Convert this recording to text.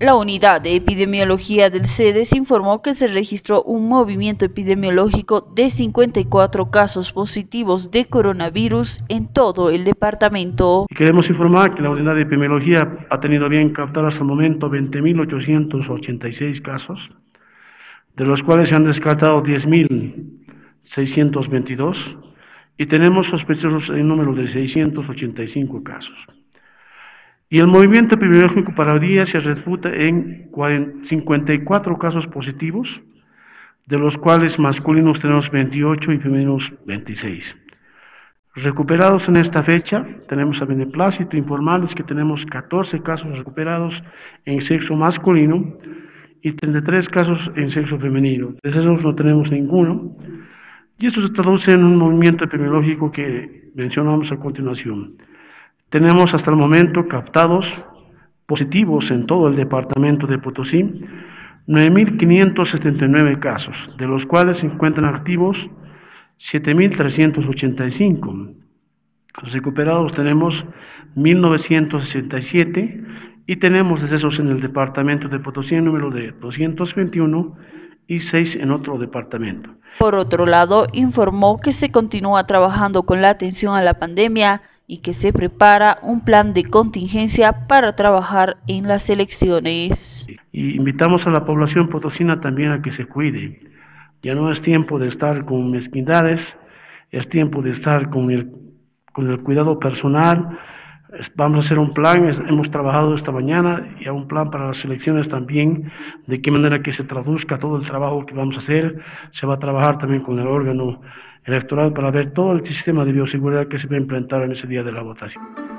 La unidad de epidemiología del CEDES informó que se registró un movimiento epidemiológico de 54 casos positivos de coronavirus en todo el departamento. Queremos informar que la unidad de epidemiología ha tenido bien captar hasta el momento 20.886 casos, de los cuales se han descartado 10.622 y tenemos sospechosos en número de 685 casos. Y el movimiento epidemiológico para hoy día se refuta en 54 casos positivos, de los cuales masculinos tenemos 28 y femeninos 26. Recuperados en esta fecha, tenemos a beneplácito informarles que tenemos 14 casos recuperados en sexo masculino y 33 casos en sexo femenino. De esos no tenemos ninguno. Y esto se traduce en un movimiento epidemiológico que mencionamos a continuación. Tenemos hasta el momento captados positivos en todo el departamento de Potosí 9.579 casos, de los cuales se encuentran activos 7.385. Los recuperados tenemos 1.967 y tenemos decesos en el departamento de Potosí en número de 221 y 6 en otro departamento. Por otro lado, informó que se continúa trabajando con la atención a la pandemia y que se prepara un plan de contingencia para trabajar en las elecciones. Y invitamos a la población potosina también a que se cuide. Ya no es tiempo de estar con mezquindades, es tiempo de estar con el, con el cuidado personal. Vamos a hacer un plan, hemos trabajado esta mañana y a un plan para las elecciones también, de qué manera que se traduzca todo el trabajo que vamos a hacer. Se va a trabajar también con el órgano electoral para ver todo el sistema de bioseguridad que se va a implementar en ese día de la votación.